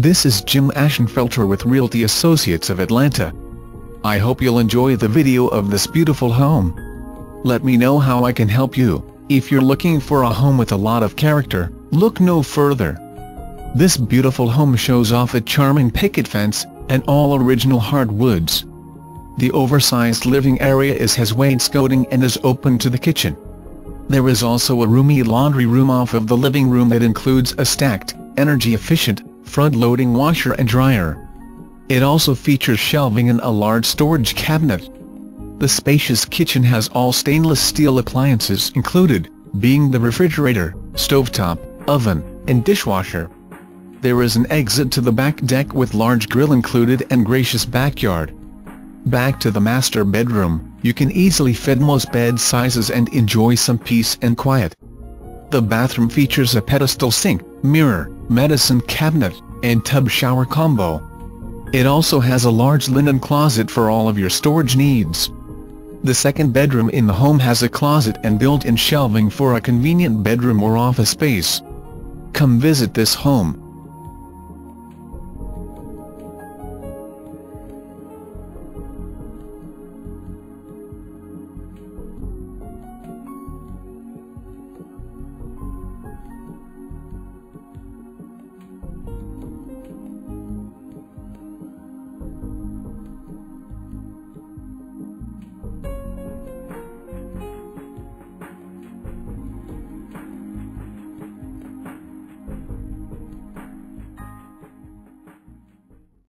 This is Jim Ashenfelter with Realty Associates of Atlanta. I hope you'll enjoy the video of this beautiful home. Let me know how I can help you. If you're looking for a home with a lot of character, look no further. This beautiful home shows off a charming picket fence, and all original hardwoods. The oversized living area is has wainscoting and is open to the kitchen. There is also a roomy laundry room off of the living room that includes a stacked, energy-efficient, front-loading washer and dryer. It also features shelving and a large storage cabinet. The spacious kitchen has all stainless steel appliances included, being the refrigerator, stovetop, oven, and dishwasher. There is an exit to the back deck with large grill included and gracious backyard. Back to the master bedroom, you can easily fit most bed sizes and enjoy some peace and quiet. The bathroom features a pedestal sink, mirror, medicine cabinet, and tub shower combo. It also has a large linen closet for all of your storage needs. The second bedroom in the home has a closet and built-in shelving for a convenient bedroom or office space. Come visit this home,